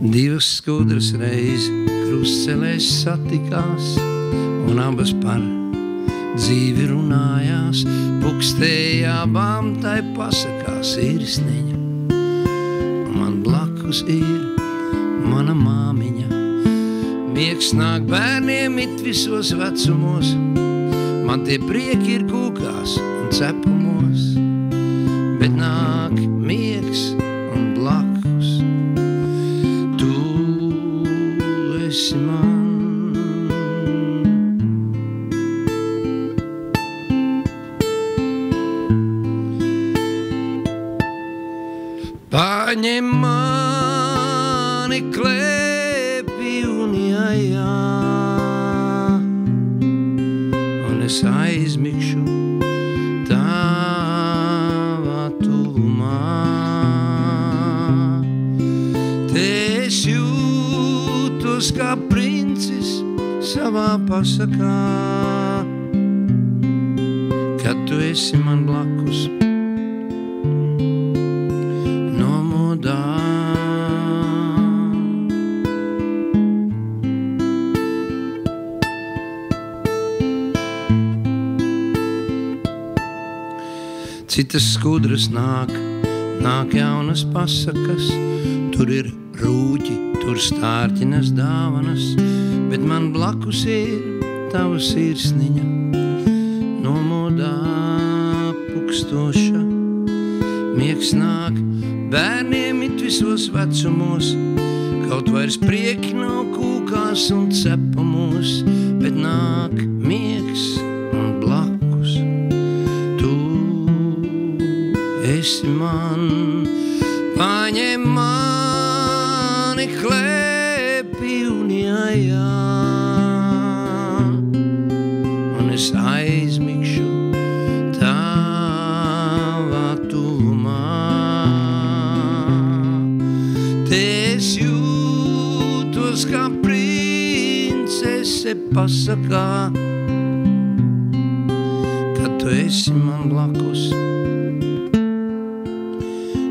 Divas skudras reizi krustcelēs satikās, un abas par dzīvi runājās, pukstējā abām tai pasakās īrsniņa. Man blakus ir mana māmiņa, miegs nāk bērniem it visos vecumos, man tie prieki ir kūkās un cepumos, bet nāk Paņem mani klēpī un jājā, un es aizmigšu tavā tuvumā. Te es jūtos kā princis savā pasakā, kad tu esi man blakus. Citas skudras nāk, nāk jaunas pasakas, tur ir rūķi, tur stārķinas dāvanas, bet man blakus ir tava sirsniņa, nomodā pukstoša. Miegs nāk bērniem it visos vecumos, kaut vairs prieki nav kūkās un cepamos, bet nāk miegs esi man, paņem mani klēpī un jājā, un es aizmigšu tavā tuvumā. Te es jūtos kā princese pasakā, kad tu esi man blakus.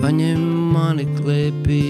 Paņem mani klēpī